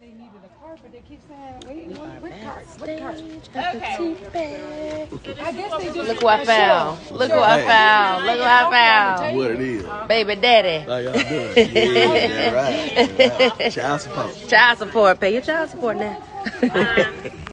They needed a car, but they keep saying, wait, what, what car? What car? I guess they just Look what I found. Look what I found. Look what I found. What it is. Uh-huh. Baby daddy. How y'all doing? Yeah, right. right. Child support. Child support. Pay your child support now.